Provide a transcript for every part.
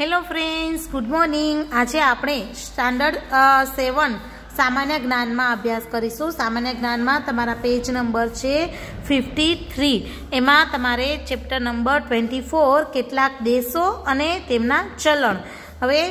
Hello friends good morning આજે આપણે standard સેવન સામાન્ય જ્ઞાનમાં અભ્યાસ કરીશું. સામાન્ય જ્ઞાનમાં તમારા પેજ નંબર છે ફિફ્ટી થ્રી એમાં તમારે ચેપ્ટર નંબર ટ્વેન્ટી ફોર કેટલાક દેશો અને તેમના ચલણ. હવે,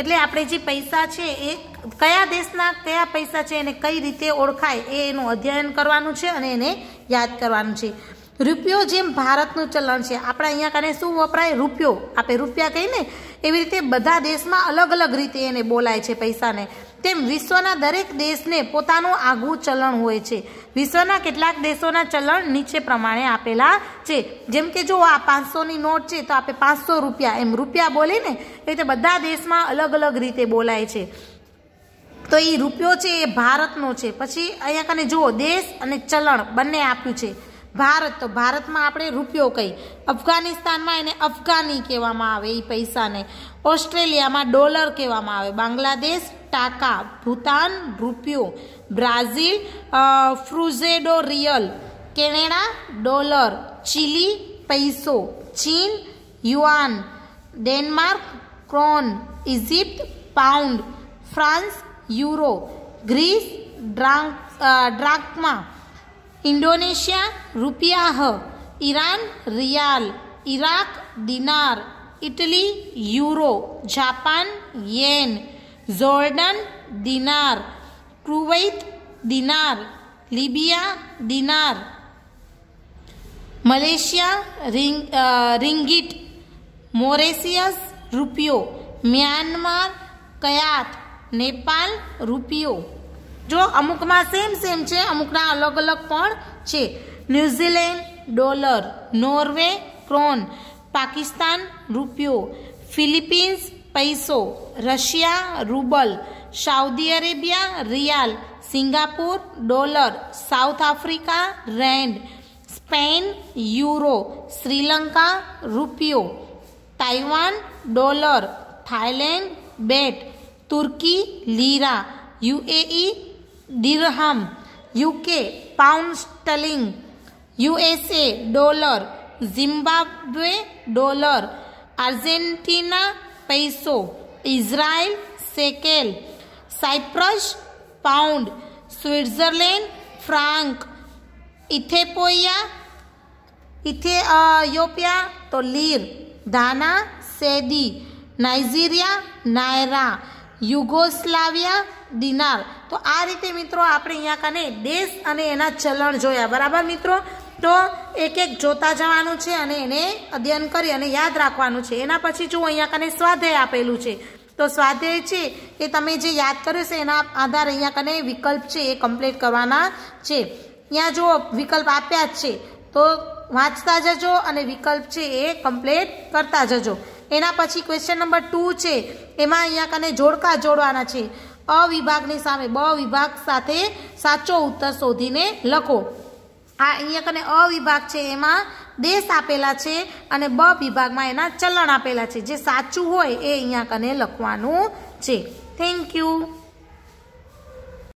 એટલે આપણે જે પૈસા છે એ કયા દેશના કયા પૈસા છે એને કઈ રીતે ઓળખાય, એ એનું અધ્યયન કરવાનું છે અને એને યાદ કરવાનું છે. રૂપિયો જેમ ભારતનું ચલણ છે. આપણે અહીંયા કને શું વપરાય? રૂપિયો. આપણે રૂપિયા કહીને એવી રીતે બધા દેશમાં અલગ અલગ રીતે એને બોલાય છે પૈસાને. તેમ વિશ્વના દરેક દેશને પોતાનું આગવું ચલણ હોય છે. વિશ્વના કેટલાક દેશોના ચલણ નીચે પ્રમાણે આપેલા છે. જેમ કે જો આ પાંચસોની નોટ છે તો આપણે પાંચસો રૂપિયા. એમ રૂપિયા બોલીને એ રીતે બધા દેશમાં અલગ અલગ રીતે બોલાય છે. તો એ રૂપિયો છે એ ભારતનો છે. પછી અહીંયા કને જુઓ, દેશ અને ચલણ બંને આપ્યું છે. ભારત, તો ભારતમાં આપણે રૂપિયો કહી અફઘાનિસ્તાનમાં એને અફઘાની કહેવામાં આવે એ પૈસાને. ઓસ્ટ્રેલિયામાં ડોલર કહેવામાં આવે. બાંગ્લાદેશ, ટાકા, ભૂતાન, રૂપિયો. Brazil ફ્રુઝેડો real. Canada, dollar. Chilli, પૈસો. ચીન, yuan. Denmark, krone. Egypt, pound. France, euro. Greece, ડ્રાંક drachma. Indonesia, रुपया Iran, rial. Iraq, dinar. Italy, euro. Japan, yen. Jordan, dinar. Kuwait, dinar. Libya, dinar. Malaysia, ring ringgit. Mauritius, रुपयो। Myanmar kyat. Nepal, रुपयो। જો અમુકમાં same same છે, અમુકના અલગ અલગ પણ છે. New Zealand dollar Norway krone Pakistan રૂપિયો ફિલિપિન્સ પૈસો Russia rouble Saudi Arabia riyal Singapore dollar South Africa rand Spain euro Sri Lanka રૂપિયો Taiwan dollar Thailand baht Turkey lira UAE dirham, UK pound sterling, USA dollar, Zimbabwe dollar, Argentina peso, Israel shekel, Cyprus pound, Switzerland franc, Ethiopia Ethiopia तो Leer Ghana cedi Nigeria naira Yugoslavia dinar તો આ રીતે મિત્રો આપણે અહીંયા કને દેશ અને એના ચલણ જોયા. બરાબર મિત્રો? તો એક એક જોતા જવાનું છે અને એને અધ્યયન કરી અને યાદ રાખવાનું છે. એના પછી જો અહીંયા કને સ્વાધ્યાય આપેલું છે. તો સ્વાધ્યાય છે એ તમે જે યાદ કર્યું છે એના આધાર અહીંયા કને વિકલ્પ છે એ કમ્પ્લીટ કરવાના છે. ત્યાં જો વિકલ્પ આપ્યા જ છે. તો વાંચતા જજો અને વિકલ્પ છે એ કમ્પ્લીટ કરતા જજો. એના પછી ક્વેશ્ચન નંબર ટુ છે. એમાં અહીંયા કને જોડકા જોડવાના છે. અ વિભાગની સામે બ વિભાગ સાથે સાચો ઉત્તર શોધીને લખો. આ અહીંયા કને અ વિભાગ છે, એમાં દેશ આપેલા છે અને બ વિભાગમાં એના ચલણ આપેલા છે. જે સાચું હોય એ અહીંયા કને લખવાનું છે. Thank you